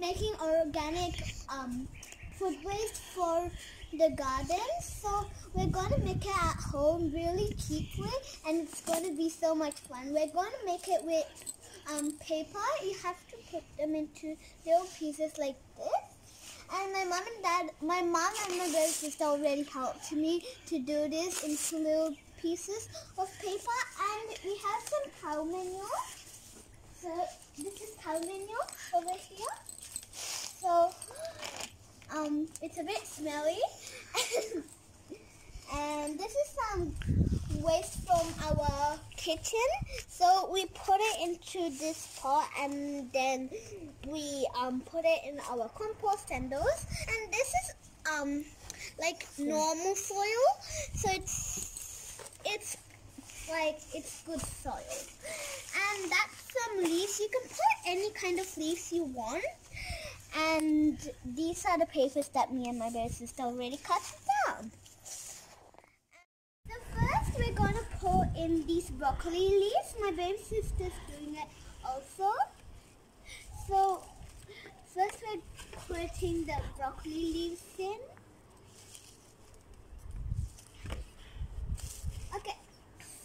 making organic um, food waste for the garden. So we're going to make it at home really cheaply and it's going to be so much fun. We're going to make it with um, paper. You have to put them into little pieces like this. And my mom and dad, my mom and my brother sister already helped me to do this into little pieces of paper. And we have some cow manure. So this is cow manure over here. So um, it's a bit smelly. and this is some waste from our kitchen. So we put it into this pot and then we um, put it in our compost and those. And this is um, like normal soil. So it's it's like it's good soil. And that's some leaves. You can put any kind of leaves you want. And these are the papers that me and my baby sister already cut down. So first we're gonna put in these broccoli leaves. My baby sister's doing it also. So first we're putting the broccoli leaves in. Okay,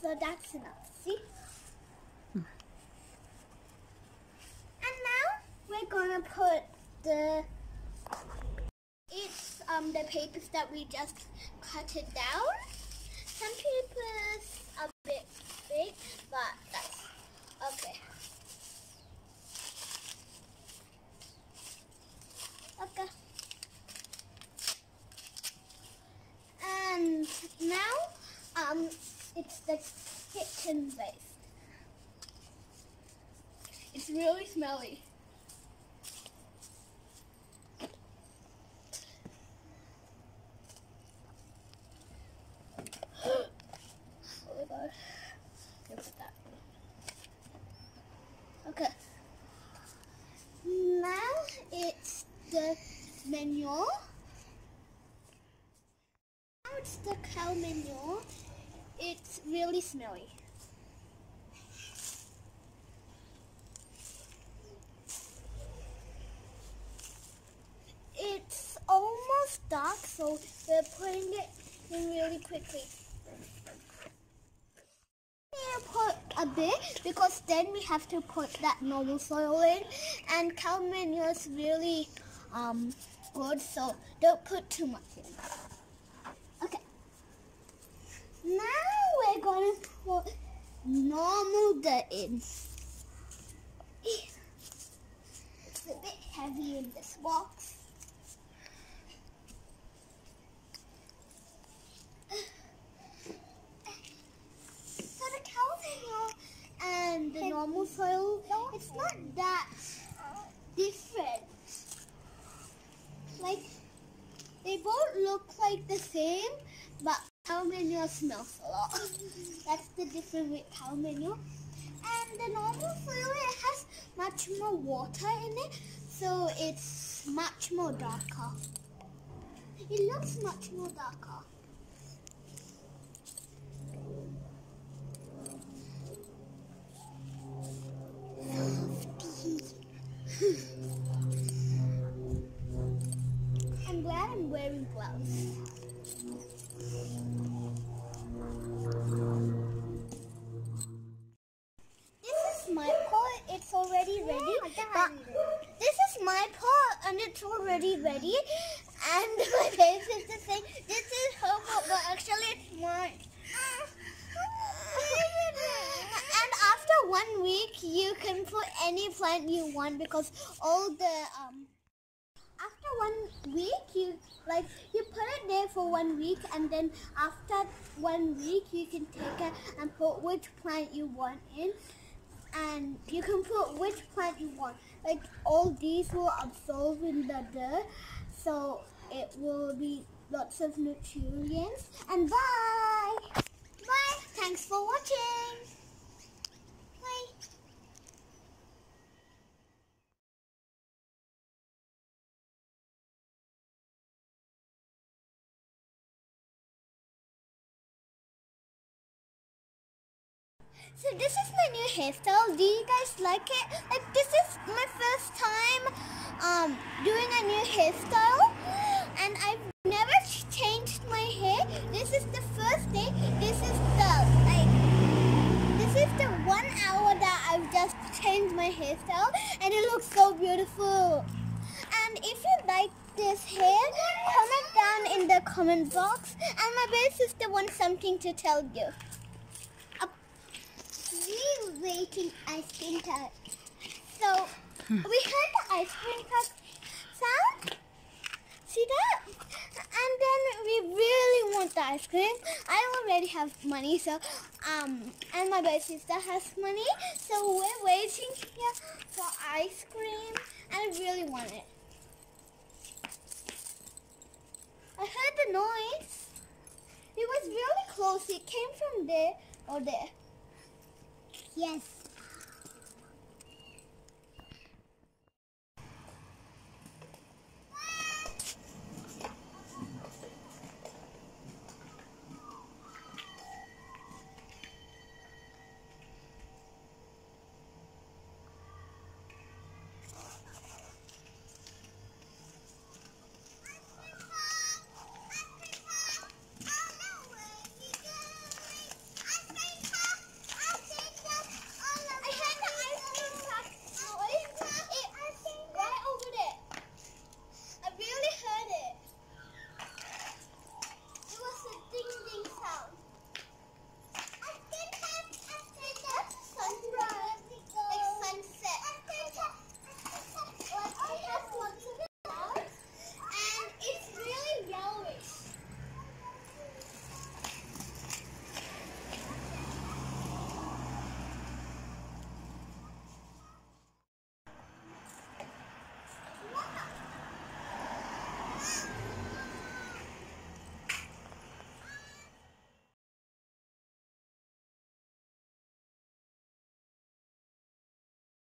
so that's enough. See? And now we're gonna put the it's um the papers that we just cut it down. Some papers are a bit big, but that's okay. Okay. And now um it's the kitchen waste. It's really smelly. oh my god. Look at that. Okay. Now it's the manure. Now it's the cow manure. It's really smelly. It's almost dark, so we're putting it in really quickly. We put a bit because then we have to put that normal soil in, and cow manure is really um, good, so don't put too much in. Okay. Now we're gonna put normal dirt in. It's a bit heavy in this box. So the cow and the normal soil, it's not that different. Like, they both look like the same, but cow manure smells a lot. That's the difference with cow manure. And the normal it has much more water in it, so it's much more darker. It looks much more darker. I'm wearing gloves. This is my pot. It's already ready. but this is my pot and it's already ready. And my face is the same. this is her pot, but actually it's mine. and after one week, you can put any plant you want because all the um after one week like you put it there for one week and then after one week you can take it and put which plant you want in. And you can put which plant you want. Like all these will absorb in the dirt so it will be lots of nutrients. And bye! Bye! Thanks for watching bye So this is my new hairstyle. Do you guys like it? Like this is my first time um, doing a new hairstyle, and I've never changed my hair. This is the first day. This is the like. This is the one hour that I've just changed my hairstyle, and it looks so beautiful. And if you like this hair, comment down in the comment box. And my baby sister wants something to tell you. We ice cream truck. So we heard the ice cream truck sound. See that? And then we really want the ice cream. I already have money, so um, and my baby sister has money, so we're waiting here for ice cream, and I really want it. I heard the noise. It was really close. It came from there or there. Yes.